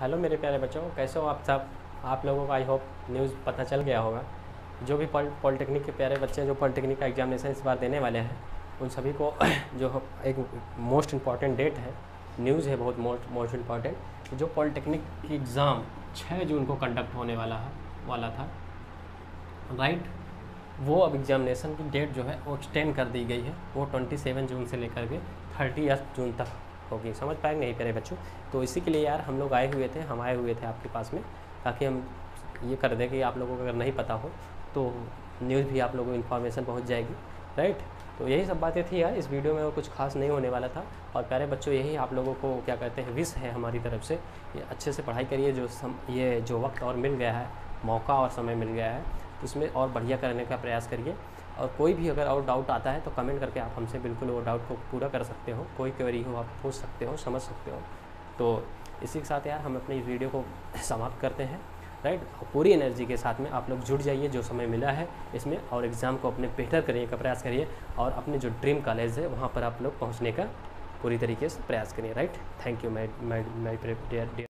Hello मेरे प्यारे बच्चों, कैसे हो आप सब? आप लोगों को आई होप न्यूज़ पता चल गया होगा। जो भी पॉलिटेक्निक के प्यारे बच्चे जो पॉलिटेक्निक का एग्जामिनेशन इस बार देने वाले हैं, उन सभी को जो एक मोस्ट इंपॉर्टेंट डेट है न्यूज़ है बहुत मोस्ट मोस्ट इंपॉर्टेंट जो पॉलिटेक्निक की एग्ज़ाम छः जून को कंडक्ट होने वाला है, वाला था राइट वो अब एग्जामिनेशन की डेट जो है, वो एक्सटेंड कर दी गई है, वो ट्वेंटी सेवन जून से लेकर के थर्टी जून तक। होगी। समझ पाएँगे नहीं प्यारे बच्चों? तो इसी के लिए यार हम लोग आए हुए थे, हम आए हुए थे आपके पास में, ताकि हम ये कर दें कि आप लोगों को अगर नहीं पता हो तो न्यूज़ भी आप लोगों को इन्फॉर्मेशन पहुँच जाएगी, राइट? तो यही सब बातें थी यार इस वीडियो में कुछ खास नहीं होने वाला था। और प्यारे बच्चों, यही आप लोगों को क्या कहते हैं, विश है हमारी तरफ़ से। अच्छे से पढ़ाई करिए, जो सम, ये जो वक्त और मिल गया है, मौका और समय मिल गया है। उसमें और बढ़िया करने का प्रयास करिए। और कोई भी अगर और डाउट आता है तो कमेंट करके आप हमसे बिल्कुल वो डाउट को पूरा कर सकते हो। कोई क्वेरी हो, आप पूछ सकते हो, समझ सकते हो। तो इसी के साथ यार हम अपनी वीडियो को समाप्त करते हैं। राइट पूरी एनर्जी के साथ में आप लोग जुड़ जाइए, जो समय मिला है इसमें। और एग्ज़ाम को अपने बेहतर करने का प्रयास करिए। और अपने जो ड्रीम कॉलेज है, वहाँ पर आप लोग पहुँचने का पूरी तरीके से प्रयास करिए। Right thank you my my my dear